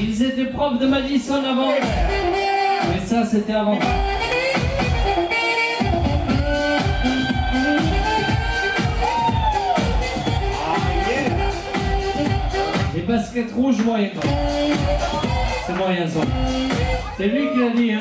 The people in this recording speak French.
Ils étaient profs de Madison avant. Mais ça, c'était avant. Les baskets rouges moyen. C'est moyen ça. C'est lui qui l'a dit hein.